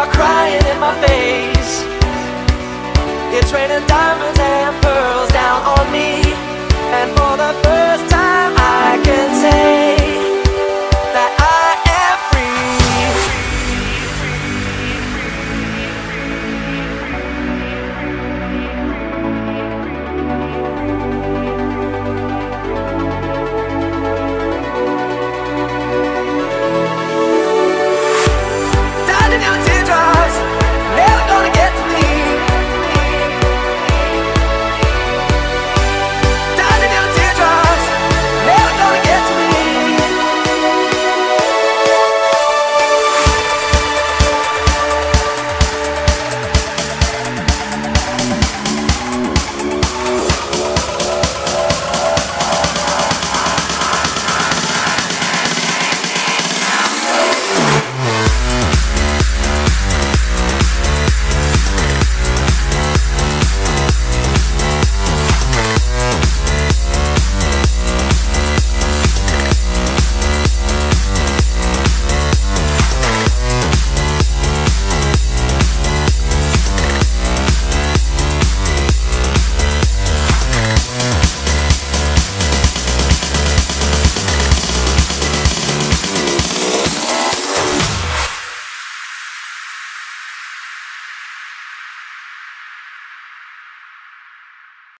are crying in my face. It's raining diamonds